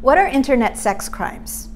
What are internet sex crimes?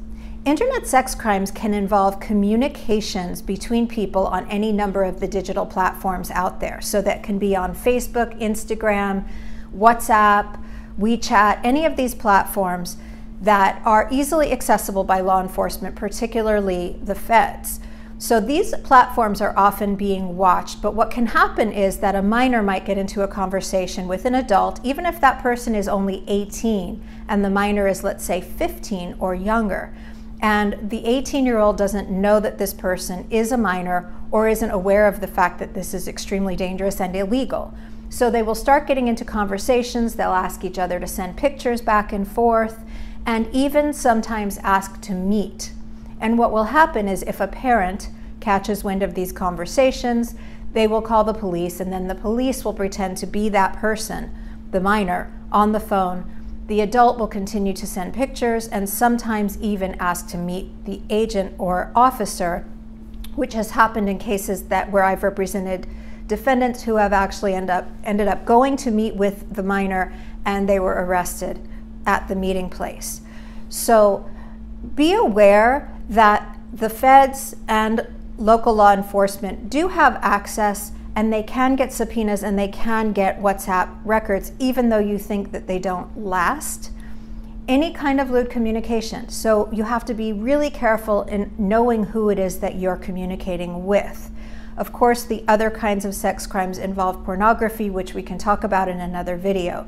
Internet sex crimes can involve communications between people on any number of the digital platforms out there. So that can be on Facebook, Instagram, WhatsApp, WeChat, any of these platforms that are easily accessible by law enforcement, particularly the feds. So these platforms are often being watched, but what can happen is that a minor might get into a conversation with an adult, even if that person is only 18 and the minor is, let's say, 15 or younger. And the 18 year old doesn't know that this person is a minor or isn't aware of the fact that this is extremely dangerous and illegal. So they will start getting into conversations, they'll ask each other to send pictures back and forth, and even sometimes ask to meet and what will happen is if a parent catches wind of these conversations, they will call the police, and then the police will pretend to be that person, the minor, on the phone. The adult will continue to send pictures and sometimes even ask to meet the agent or officer, which has happened in cases that where I've represented defendants who have actually end up, ended up going to meet with the minor and they were arrested at the meeting place. So be aware that the feds and local law enforcement do have access and they can get subpoenas and they can get WhatsApp records, even though you think that they don't last. Any kind of lewd communication. So you have to be really careful in knowing who it is that you're communicating with. Of course, the other kinds of sex crimes involve pornography, which we can talk about in another video.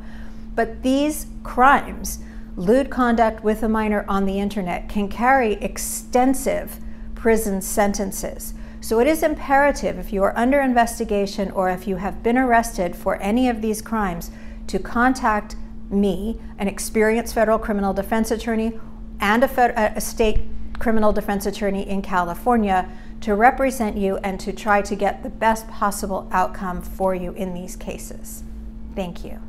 But these crimes lewd conduct with a minor on the internet can carry extensive prison sentences. So it is imperative if you are under investigation or if you have been arrested for any of these crimes to contact me, an experienced federal criminal defense attorney, and a, a state criminal defense attorney in California to represent you and to try to get the best possible outcome for you in these cases. Thank you.